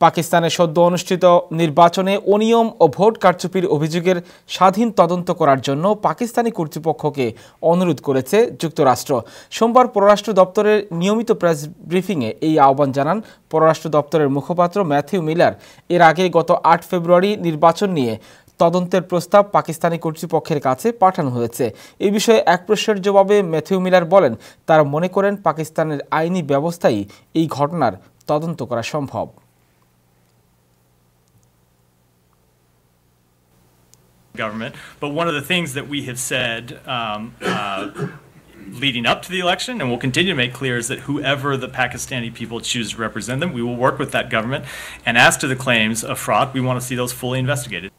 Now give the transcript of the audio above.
পাকিস্তানে সদ্য অনুষ্ঠিত নির্বাচনে অনিয়ম ও ভোট কারচুপির অভিযোগের স্বাধীন তদন্ত করার জন্য পাকিস্তানি কর্তৃপক্ষকে অনুরোধ করেছে যুক্তরাষ্ট্র। সোমবার পররাষ্ট্র দপ্তরের নিয়মিত প্রেস ব্রিফিংয়ে এই আহ্বান জানান পররাষ্ট্র দপ্তরের মুখপাত্র ম্যাথিউ মিলার। এর আগে গত আট ফেব্রুয়ারি নির্বাচন নিয়ে তদন্তের প্রস্তাব পাকিস্তানি কর্তৃপক্ষের কাছে পাঠানো হয়েছে। এ বিষয়ে এক প্রশ্নের জবাবে ম্যাথিউ মিলার বলেন, তারা মনে করেন পাকিস্তানের আইনি ব্যবস্থাই এই ঘটনার তদন্ত করা সম্ভব। Government. But one of the things that we have said um, uh, leading up to the election, and we'll continue to make clear, is that whoever the Pakistani people choose to represent them, we will work with that government. And as to the claims of fraud, we want to see those fully investigated.